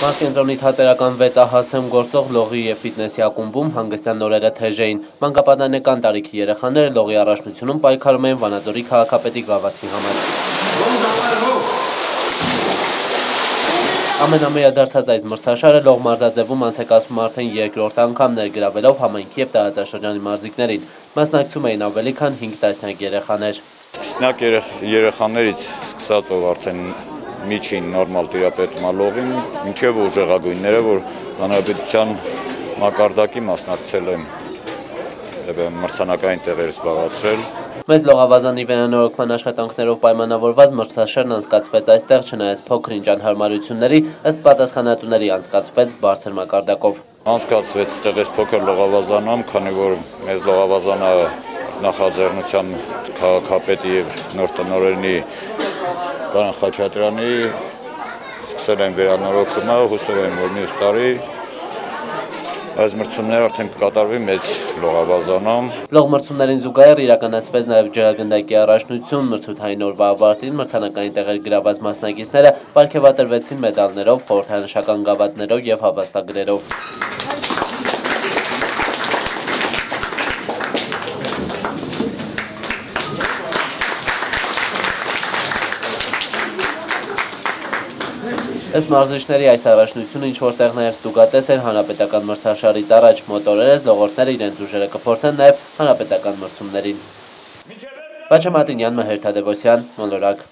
Մարկենտրոնի թատերական 6 ահասեմ գործող լողի և ֆիտնեսի ակումբում հանգստյան նորերը թեժ էին։ Մանկապատանեկան տարիքի երեխաները լողի առաջնությունում պայքարում էին Վանաձորի քաղաքապետի գավաթի համար։ Ամենամեա դարձած այս մրցաշարը լող մարզաձևում անցեկացում արդեն երկրորդ անգամ ներգրավելով համայնքի և տարածաշրջանի մարզիկներին։ Մասնակցում էին ավելի քան 5 տասնյակ երեխաներ։ Սկսնակ երեխաներից սկսած ով արդեն միջին նորմալ տիրապետումա լողին, մինչև ուժեղագույնները, որ հանրապետության մակարդակի մասնակցել են մրցանակային տեղեր զբաղացրել։ Մեծ լողավազանի վերանորոգման աշխատանքներով պայմանավորված մրցաշարն անցկացվեց այստեղ, չնայած փոքր-ինչ անհարմարությունների, ըստ պատասխանատուների անցկացվեց բարձր մակարդակով։ Անցկացվեց այս փոքր լողավազանում, քանի որ մեծ լողավազանը նախաձեռնության քաղաքապետի եւ նոր տնօրենի Կանան Խաչատրյանի սկսել են վերանորոգումը, հուսով եմ, որ մյուս տարի այս մրցումները արդեն կկատարվի մեծ լողավազանում։ Լողմրցումներին զուգահեռ իրականացվեց նաև ջրագնդակի առաջնություն, մրցութային օրվա ավարտին մրցանակային տեղեր գրաված մասնակիցները պարգևատրվեցին մեդալներով, խորհրդանշական գավաթներով եւ հավաստագրերով։ Ըստ մարզիչների այս առաջնությունը ինչ-որ տեղ նաև ստուգատես էր հանրապետական մրցաշարից առաջ մոտորերես լողորդները իրենց ուժերը կփորձեն նաև հանրապետական մրցումներին։ Պաչամատինյան Մհեր Թադևոսյան, Մոլորակ։